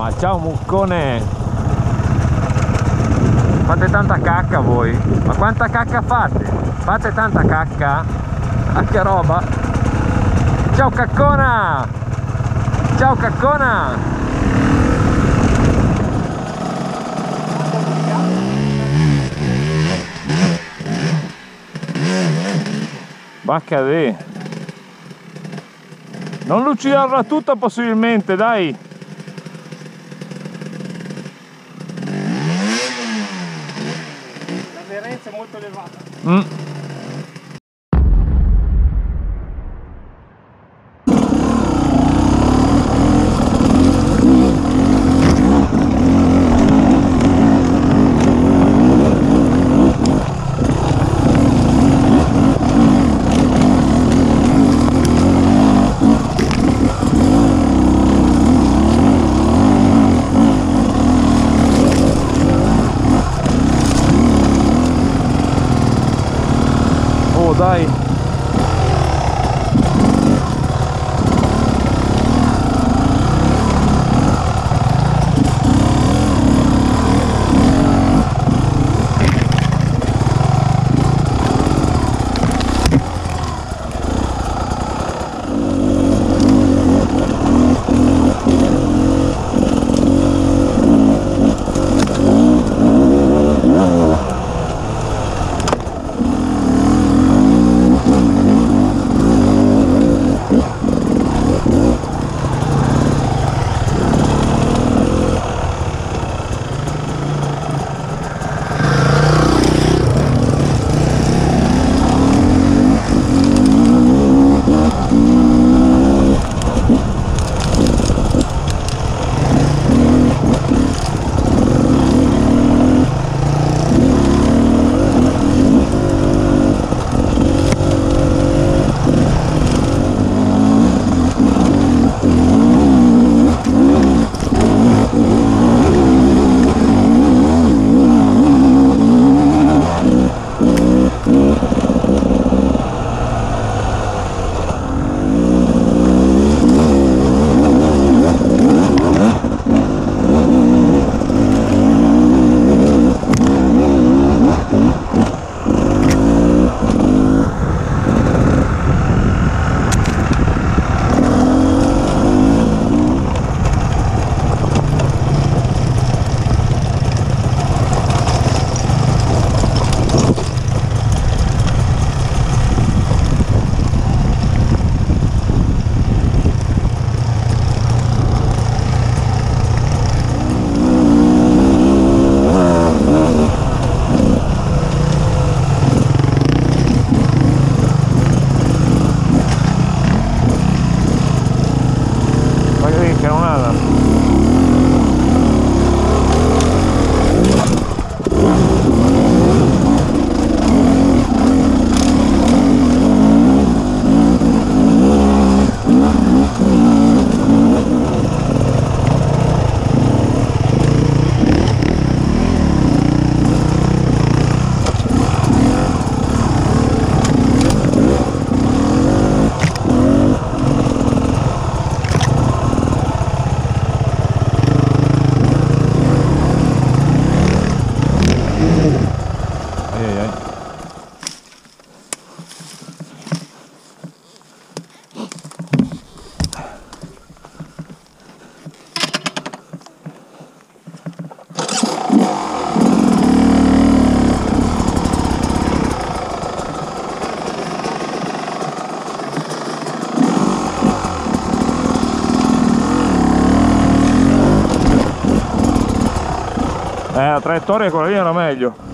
Ma ciao muccone! Fate tanta cacca voi? Ma quanta cacca fate? Fate tanta cacca? Ah che roba! Ciao caccona! Ciao caccona! Bacca di! Non lucidarla tutta possibilmente, dai! Molto elevata. Mm. die dai! Magari Eh, la traiettoria quella lì era meglio.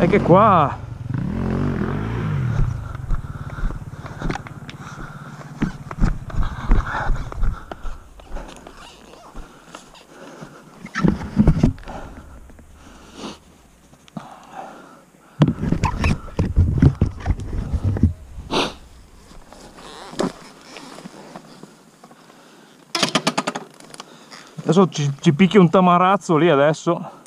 E che qua Adesso ci, ci picchia un tamarazzo lì adesso.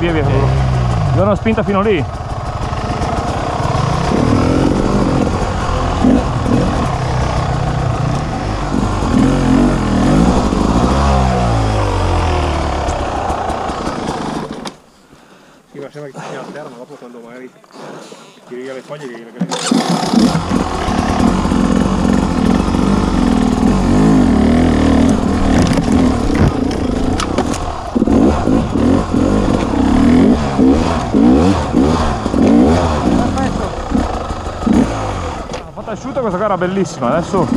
pie, viejo. Yo nos pinta finolí. Sí, va a ser una pues cuando me ha dicho. Quiero ir a España y que asciutta questa gara bellissima, adesso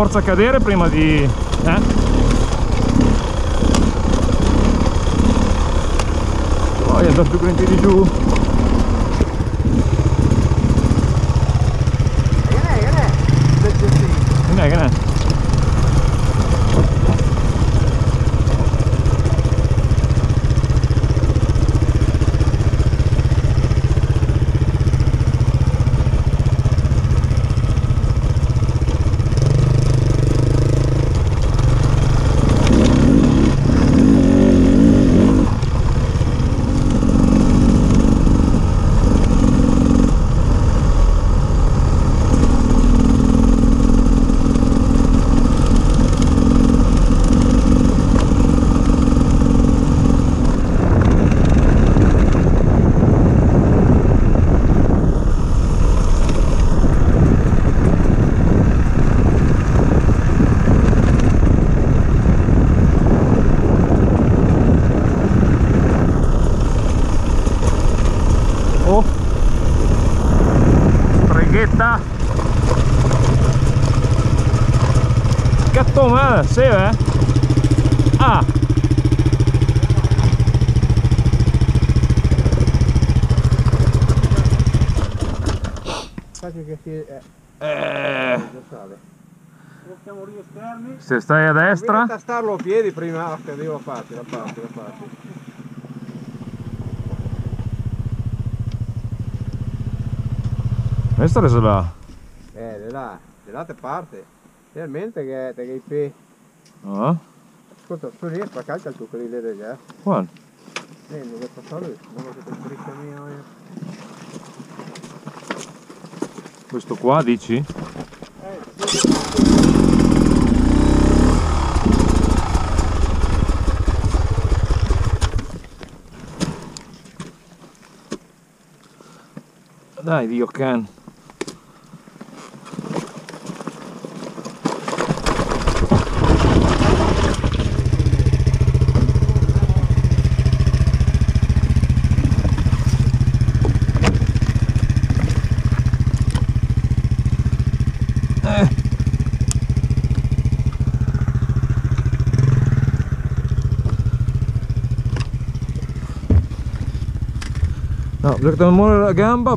forza cadere prima di... Eh? Poi andare più volentieri giù Sì eh? Ah che si... Eh, eh. Se stai a destra Devi tastarlo a piedi prima, ok, devo farti, la parte, la parte. Questa è là Eh, là, là te parte. Realmente che te che pe. Ah, Ascolta, tu lì fa calca il tuo quelli lì, eh. Qual? Eh, non è passato, non lo te striscia mia. eh. Questo qua dici? Dai Dio can. No, ti muore la gamba,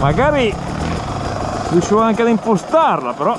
Magari riuscivo anche ad impostarla, però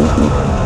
Mm-hmm.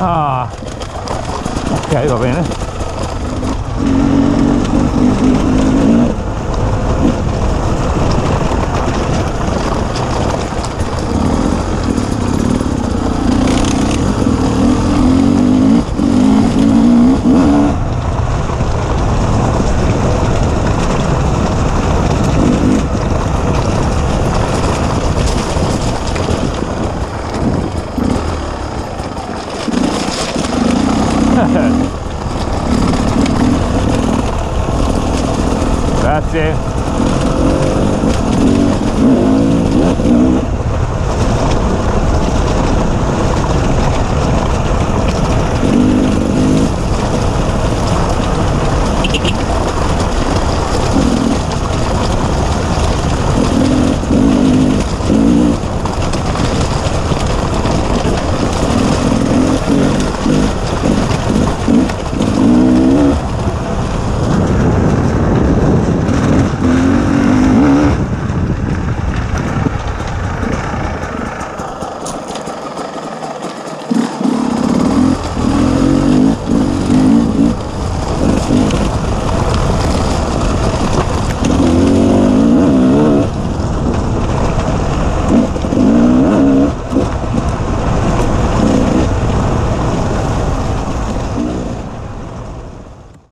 ah. Ok va bene. grazie.